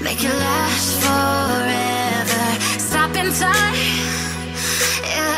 Make it last forever Stop in time yeah.